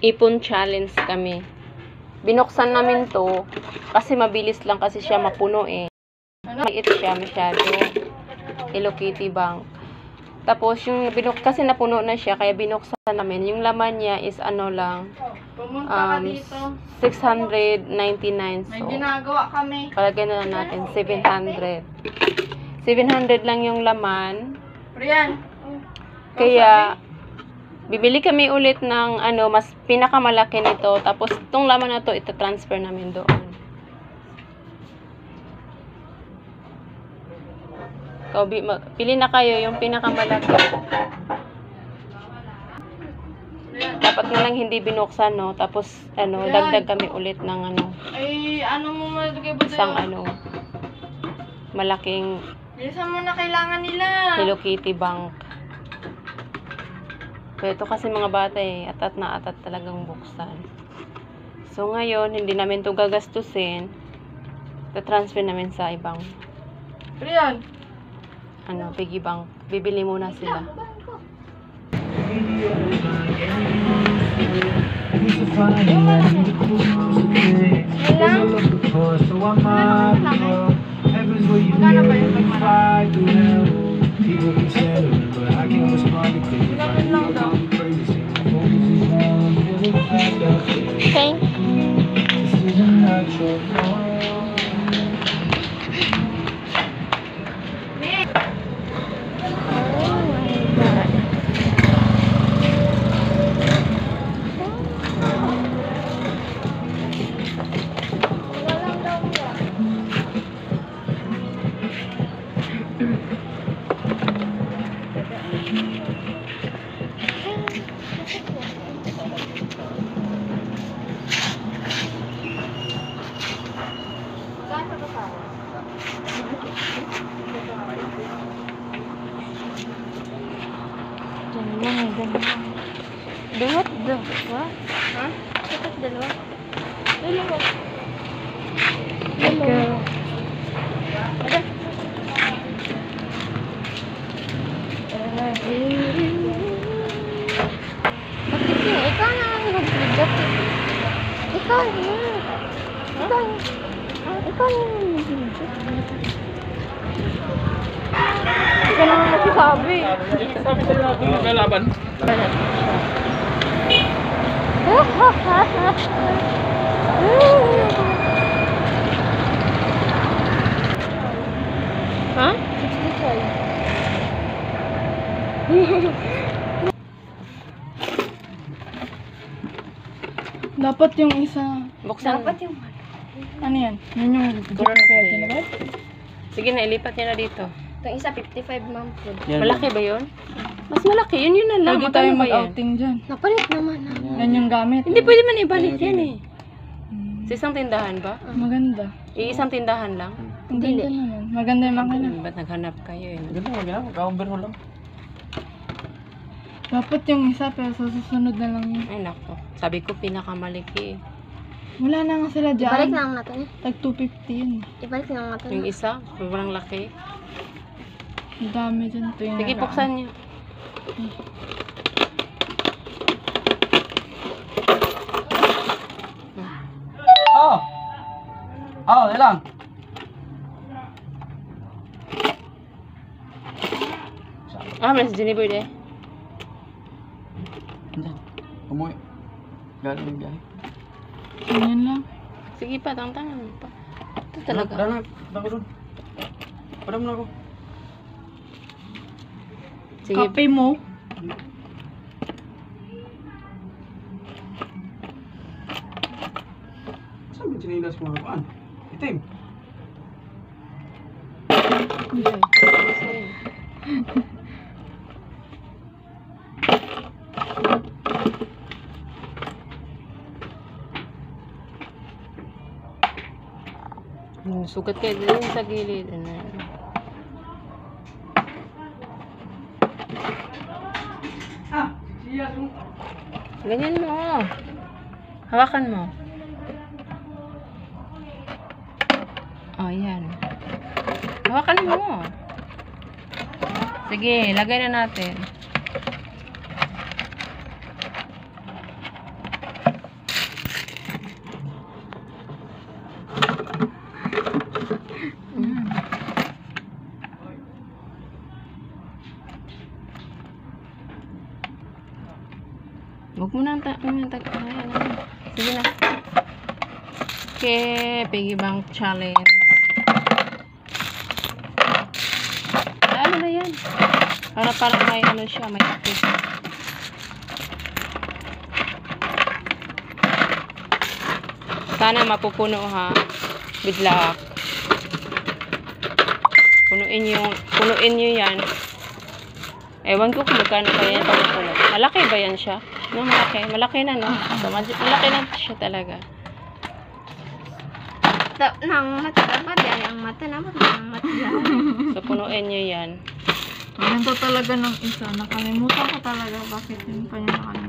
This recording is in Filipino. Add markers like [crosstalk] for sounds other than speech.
ipon challenge kami. Binuksan namin to kasi mabilis lang kasi siya mapuno eh. Maliit siya masyado. Hello Kitty Bank. Tapos yung binuk kasi napuno na siya kaya binuksan namin. Yung laman niya is ano lang Pumunta ka um, dito. 699 May so ginagawa kami. palagay na lang natin 700. 700 lang yung laman. Rian. Kaya, bibili kami ulit ng ano, mas pinakamalaki nito. Tapos, itong laman na to, ita-transfer namin doon. Ikaw, pili na kayo yung pinakamalaki. Dapat na lang hindi binuksan, no? Tapos, ano, Yan. dagdag kami ulit ng ano, Ay, ano mo malagay ba isang ano, malaking Bilisan mo na kailangan nila. Hello Kitty Bank. Pero ito kasi mga bata eh, atat na atat talagang buksan. So ngayon, hindi namin to gagastusin. Ta-transfer namin sa ibang Rian. ano, piggy bank. Bibili muna sila. Magkano ba yung pagmarami? Dalawa, dalawa. Ha? Bakit dalawa? Dalawa. Dalawa. Bakit yun? Ikaw na ang nagbigat. Ikaw na. Ikaw na. Ikaw na ang nagbigat. Ikaw naman nagsasabi. Maglalaban. Ha? Dapat yung isa. Buksan. Dapat yung... Ano yan? Yun yung Corn kaya tinabad? Sige na, ilipat nyo na dito. Itong isa, 55 ma'am. Malaki ba yun? Mas malaki. Yun yun na lang. Pwede Magkano tayo ba yan? mag-outing dyan. Napalit naman na. Yan yung gamit. Hindi pwede man ibalik yan eh. Hmm. Sa isang tindahan ba? Maganda. Iisang tindahan lang? Ang ganda naman. Maganda yung makina. Ba't naghanap kayo eh? Ganun ganun. Kaumber mo lang. Dapat yung isa pero sa susunod na lang yun. Ay nako. Sabi ko pinakamalaki eh. Wala na nga sila dyan. Ibalik na lang natin. Tag 250 yun. Ibalik na lang natin. Yung isa, sobrang laki. Ang dami dyan. Ito yung Sige, buksan niyo. Oh! Oh. Ah, mas Jennifer eh. Diyan. Umuwi. Galing ng biyahe. Ganyan lang. Sige pa, tangtangan pa. Ito Talaga? doon. Padam na ako. Sige, Kape mo. Saan ba chinilas mo ako? An? Itim. Sugat kayo din sa gilid. Ano. Ganyan mo. Hawakan mo. Oh, yan. Hawakan mo. Sige, lagay na natin. Huwag mo na ta ano, tag ano. Sige na. Okay, piggy bank challenge. Ano na yan? Para parang may ano siya, may akit. Sana mapupuno ha. Good luck. Punuin nyo, punuin nyo yan. Ewan ko kung magkano kaya yan papupuno. Malaki ba yan siya? No, malaki. Malaki na, no? So, malaki na siya talaga. Ta nang mata dapat yan ang mata dapat nang mata yan. [laughs] So, punuin nyo yan. Ganito talaga ng isa. Nakalimutan ko talaga bakit yun pa niya nakalimutan.